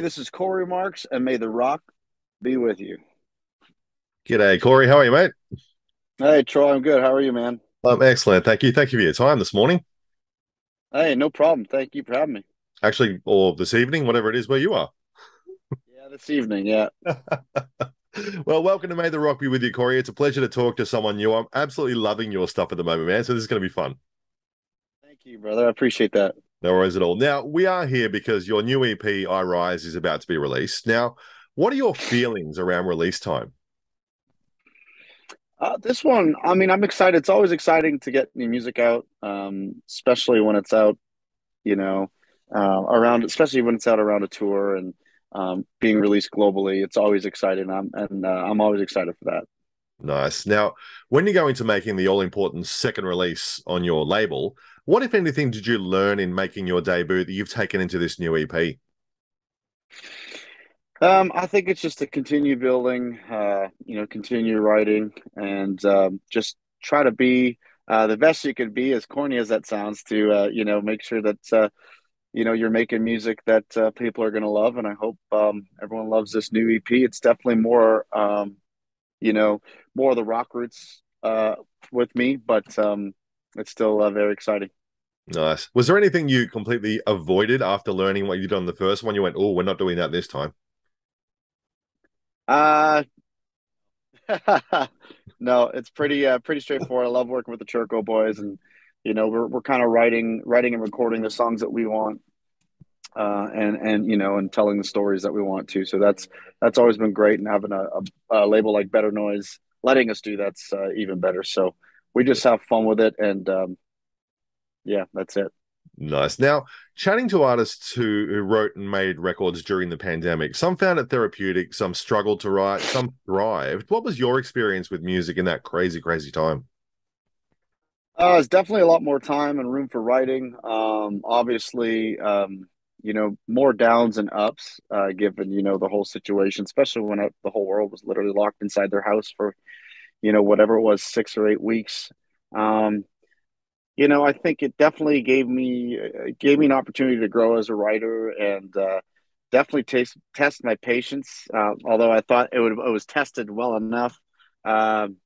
Hey, this is Cory Marks, and may the rock be with you. G'day, Cory. How are you, mate? Hey, Troy, I'm good. How are you, man? I'm excellent. Thank you. Thank you for your time this morning. Hey, no problem. Thank you for having me. Actually, or this evening, whatever it is where you are. Yeah, this evening. Yeah. well, welcome to May the Rock be with you, Cory. It's a pleasure to talk to someone new. I'm absolutely loving your stuff at the moment, man. So this is going to be fun. Thank you, brother. I appreciate that. No worries at all. Now, we are here because your new EP, I Rise, is about to be released. Now, what are your feelings around release time? Uh, this one, I mean, I'm excited. It's always exciting to get new music out, um, especially when it's out, you know, uh, around, especially when it's out around a tour and um, being released globally. It's always exciting. I'm, and uh, I'm always excited for that. Nice. Now, when you go into making the all important second release on your label, what, if anything, did you learn in making your debut that you've taken into this new EP? Um, I think it's just to continue building, uh, you know, continue writing, and um, just try to be uh, the best you can be, as corny as that sounds, to uh, you know make sure that uh, you know you're making music that uh, people are going to love, and I hope um, everyone loves this new EP. It's definitely more, um, you know, more of the rock roots uh, with me, but um, it's still uh, very exciting. Nice. Was there anything you completely avoided after learning what you did on the first one? You went, "Oh, we're not doing that this time." Uh no, it's pretty uh, pretty straightforward. I love working with the Churko boys, and you know we're we're kind of writing writing and recording the songs that we want, uh, and and you know and telling the stories that we want to. So that's that's always been great, and having a, a, a label like Better Noise letting us do that's uh, even better. So we just have fun with it, and um, yeah, that's it. Nice. Now, chatting to artists who, who wrote and made records during the pandemic, some found it therapeutic, some struggled to write, some thrived. What was your experience with music in that crazy, crazy time? Uh, it's definitely a lot more time and room for writing. Um, obviously, um, you know, more downs and ups, uh, given, you know, the whole situation, especially when it, the whole world was literally locked inside their house for, you know, whatever it was, six or eight weeks. Um, you know, I think it definitely gave me uh, gave me an opportunity to grow as a writer and uh, definitely taste, test my patience. Uh, although I thought it would it was tested well enough, um,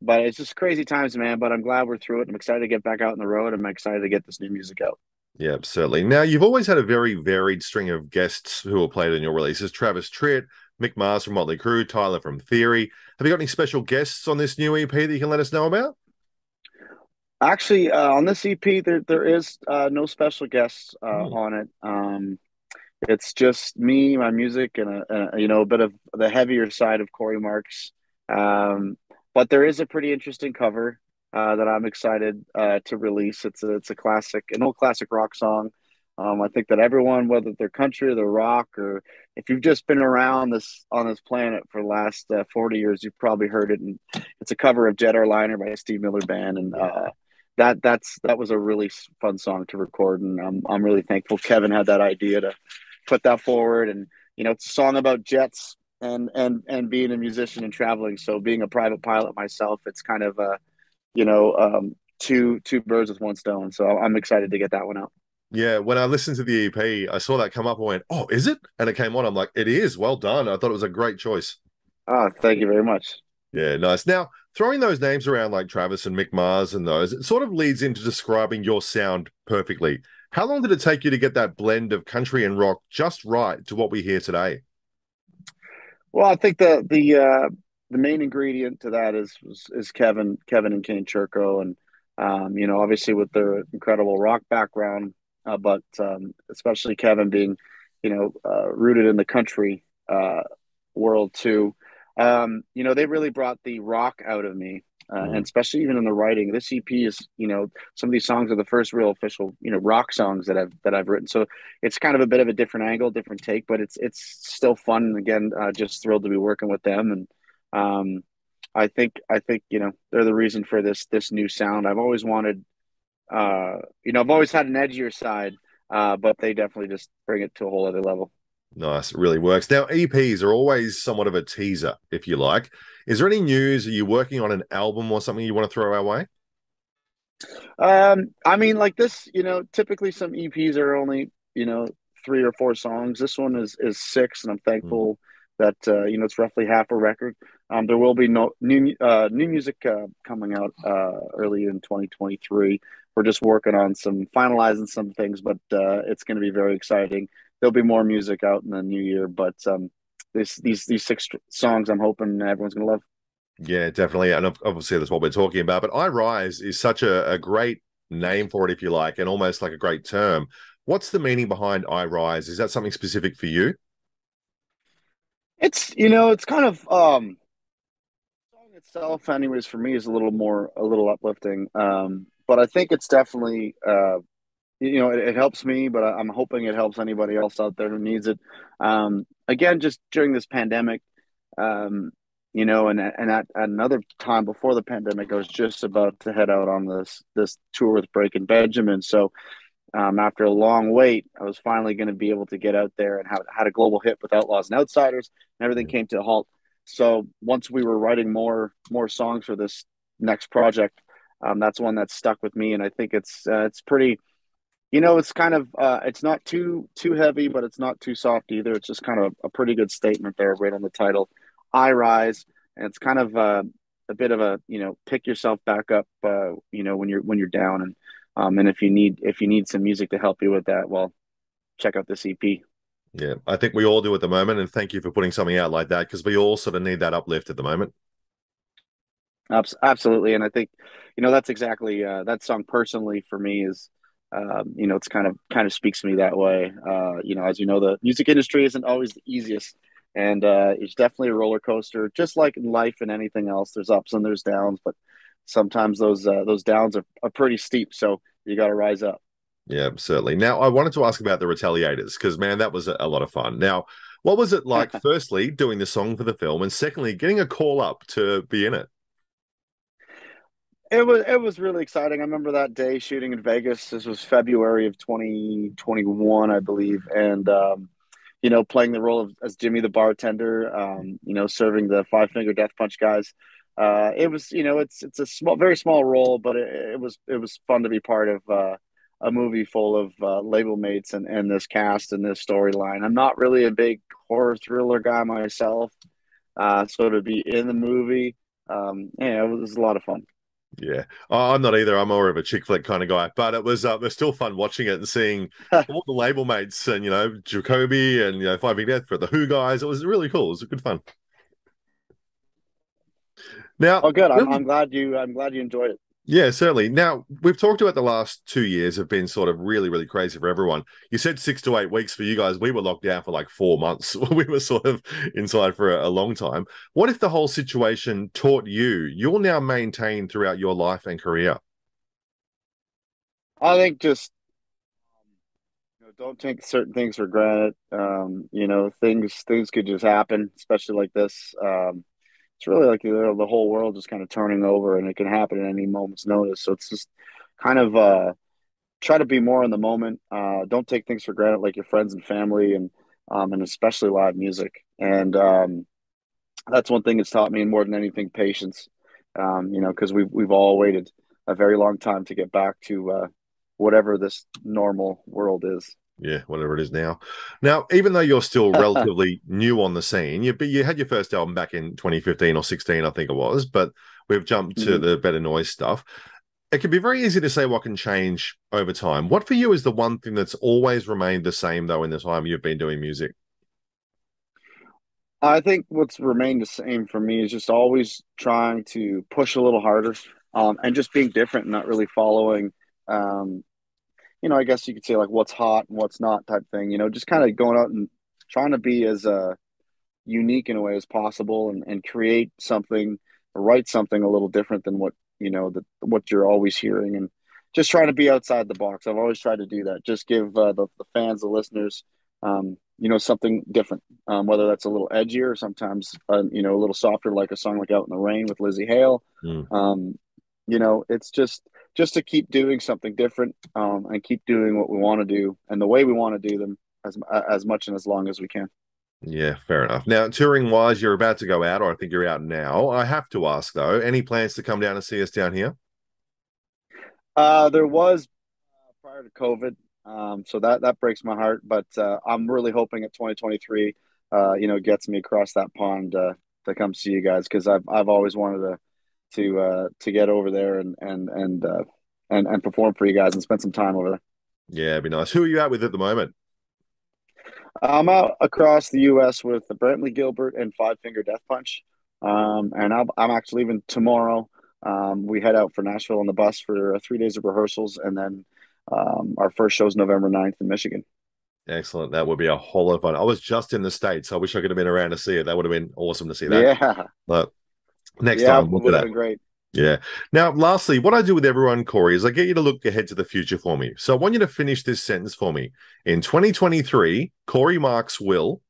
but it's just crazy times, man. But I'm glad we're through it. I'm excited to get back out on the road. I'm excited to get this new music out. Yeah, certainly. Now you've always had a very varied string of guests who have played in your releases: Travis Tritt, Mick Mars from Motley Crue, Tyler from Theory. Have you got any special guests on this new EP that you can let us know about? Actually, uh, on this EP, there there is uh, no special guests uh, mm. on it. Um, it's just me, my music, and a, a, you know a bit of the heavier side of Cory Marks. Um, but there is a pretty interesting cover uh, that I'm excited uh, to release. It's a, it's a classic, an old classic rock song. Um, I think that everyone, whether they're country or they're rock, or if you've just been around this on this planet for the last uh, 40 years, you've probably heard it. And it's a cover of Jet Airliner by Steve Miller Band, and uh, that that's that was a really fun song to record, and I'm I'm really thankful Kevin had that idea to put that forward. And you know, it's a song about jets and and and being a musician and traveling. So being a private pilot myself, it's kind of a you know um, two two birds with one stone. So I'm excited to get that one out. Yeah, when I listened to the EP, I saw that come up. I went, "Oh, is it?" And it came on. I'm like, "It is." Well done. I thought it was a great choice. Ah, oh, thank you very much. Yeah, nice. Now, throwing those names around like Travis and Mick Mars and those, it sort of leads into describing your sound perfectly. How long did it take you to get that blend of country and rock just right to what we hear today? Well, I think the the uh, the main ingredient to that is is, is Kevin Kevin and Kane Churko, and um, you know, obviously with their incredible rock background, uh, but um, especially Kevin being, you know, uh, rooted in the country uh, world too um, you know, they really brought the rock out of me. Uh, mm-hmm. and especially even in the writing, this EP is, you know, some of these songs are the first real official, you know, rock songs that I've that I've written. So it's kind of a bit of a different angle, different take, but it's it's still fun. And again, uh, just thrilled to be working with them. And um, I think I think you know they're the reason for this this new sound. I've always wanted, uh, you know, I've always had an edgier side, uh, but they definitely just bring it to a whole other level. Nice, it really works. Now, EPs are always somewhat of a teaser, if you like. Is there any news? Are you working on an album or something you want to throw our way? Um, I mean, like this, you know, typically some EPs are only, you know, three or four songs. This one is is six, and I'm thankful that uh, you know it's roughly half a record. Um, there will be no new uh, new music uh, coming out uh, early in 2023. We're just working on some finalizing some things, but uh, it's going to be very exciting. There'll be more music out in the new year, but um, this these these six songs, I'm hoping everyone's going to love. Yeah, definitely. And obviously, that's what we're talking about. But I Rise is such a, a great name for it, if you like, and almost like a great term. What's the meaning behind I Rise? Is that something specific for you? It's you know it's kind of um, song itself, anyways, for me is a little more a little uplifting. Um, but I think it's definitely uh, you know, it, it, helps me, but I, am hoping it helps anybody else out there who needs it. Um, again, just during this pandemic, um, you know, and and at, at, another time before the pandemic, I was just about to head out on this this tour with Breaking Benjamin. So um, after a long wait, I was finally going to be able to get out there and have had a global hit with Outlaws and Outsiders, and everything came to a halt. So once we were writing more more songs for this next project, um, that's one that stuck with me, and I think it's uh, it's pretty you know it's kind of uh, it's not too too heavy but it's not too soft either. It's just kind of a pretty good statement there right on the title. I rise. And it's kind of uh, a bit of a you know pick yourself back up uh, you know when you're when you're down. And um, and if you need if you need some music to help you with that well check out this ep yeah i think we all do at the moment. And thank you for putting something out like that because we all sort of need that uplift at the moment. Absolutely. And i think you know that's exactly uh, that song personally for me is um, you know, it's kind of kind of speaks to me that way. Uh, you know, as you know, the music industry isn't always the easiest, and uh, it's definitely a roller coaster. Just like in life and anything else, there's ups and there's downs, but sometimes those uh, those downs are, are pretty steep. So you got to rise up. Yeah, certainly. Now, I wanted to ask about the Retaliators because, man, that was a, a lot of fun. Now, what was it like? firstly, doing the song for the film, and secondly, getting a call up to be in it. It was it was really exciting. I remember that day shooting in Vegas. This was February of 2021, I believe, and um, you know, playing the role of as Jimmy the bartender, um, you know, serving the Five Finger Death Punch guys. Uh, it was, you know, it's it's a small, very small role, but it, it was it was fun to be part of uh, a movie full of uh, label mates and and this cast and this storyline. I'm not really a big horror thriller guy myself, uh, so to be in the movie, um, yeah, it was, it was a lot of fun. Yeah, oh, I'm not either. I'm more of a chick flick kind of guy, but it was uh, it was still fun watching it and seeing all the label mates and you know Jacoby and you know Five Death for the Who guys. It was really cool. It was good fun. Now, oh, good. I'm, I'm glad you. I'm glad you enjoyed it. Yeah, certainly. Now, we've talked about the last two years have been sort of really, really crazy for everyone. You said six to eight weeks for you guys. We were locked down for like four months. we were sort of inside for a, a, long time. What if the whole situation taught you, you'll now maintain throughout your life and career? I think just you know, don't take certain things for granted. Um, you know, things things could just happen, especially like this. Um, it's really like you know, the whole world is kind of turning over and it can happen at any moment's notice. So it's just kind of uh, try to be more in the moment. Uh, don't take things for granted, like your friends and family, and um, and especially live music. And um, that's one thing it's taught me, more than anything, patience. Um, you know, because we've we've all waited a very long time to get back to uh, whatever this normal world is yeah, whatever it is now. Now, even though you're still relatively new on the scene, you you had your first album back in 2015 or 16, I think it was, but we've jumped to mm-hmm. the better noise stuff. It can be very easy to say what can change over time. What for you is the one thing that's always remained the same though in the time you've been doing music? I think what's remained the same for me is just always trying to push a little harder um, and just being different, not really following um, you know, I guess you could say like what's hot and what's not type thing. You know, just kind of going out and trying to be as uh, unique in a way as possible and, and create something, or write something a little different than what you know that what you're always hearing, and just trying to be outside the box. I've always tried to do that. Just give uh, the, the fans, the listeners, um, you know, something different. Um, whether that's a little edgier, or sometimes uh, you know a little softer, like a song like "Out in the Rain" with Lzzy Hale. Mm. Um, you know, it's just just to keep doing something different um, and keep doing what we want to do and the way we want to do them as as much and as long as we can. Yeah, fair enough. Now, touring wise, you're about to go out, or I think you're out now. I have to ask though, any plans to come down and see us down here? Uh, there was uh, prior to COVID. Um, so that that breaks my heart. But uh, I'm really hoping at 2023, uh, you know, gets me across that pond uh, to come see you guys because I've I've always wanted to to uh, to get over there and and and uh, and and perform for you guys and spend some time over there. Yeah, it'd be nice. Who are you out with at the moment? I'm out across the U.S. with the Brantley Gilbert and Five Finger Death Punch, um, and I'm, I'm actually leaving tomorrow. Um, we head out for Nashville on the bus for uh, three days of rehearsals, and then um, our first show is November 9th in Michigan. Excellent. That would be a whole lot of fun. I was just in the States. I wish I could have been around to see it. That would have been awesome to see that. Yeah. But next yeah, time, would have that. been great. Yeah. Now, lastly, what I do with everyone, Cory, is I get you to look ahead to the future for me. So I want you to finish this sentence for me. In 2023, Cory Marks will.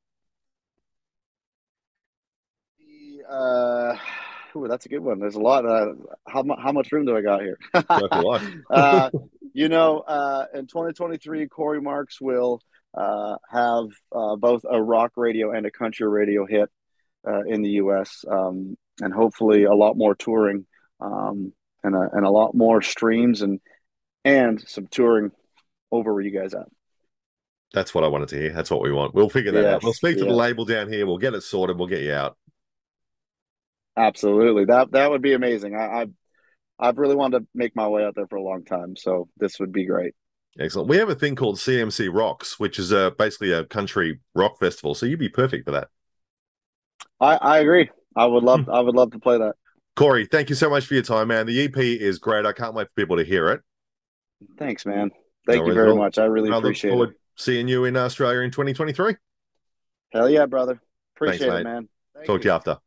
Uh, ooh, that's a good one. There's a lot. Uh, how, how much room do I got here? Uh, you know, uh, in 2023, Cory Marks will uh, have uh, both a rock radio and a country radio hit uh, in the U.S. Um, and hopefully a lot more touring um, and a, and a lot more streams and and some touring over where you guys at. That's what I wanted to hear. That's what we want. We'll figure that out. We'll speak to the label down here. We'll get it sorted. We'll get you out. Absolutely, that that would be amazing. I, I I've really wanted to make my way out there for a long time, so this would be great. Excellent. We have a thing called CMC Rocks, which is a, basically a country rock festival. So you'd be perfect for that. I, I agree. I would love hmm. I would love to play that. Cory, thank you so much for your time, man. The EP is great. I can't wait for people to hear it. Thanks, man. Thank No you very much. I really I look appreciate forward it. to seeing you in Australia in 2023. Hell yeah, brother. Appreciate mate. it, man. Thank Talk to you after.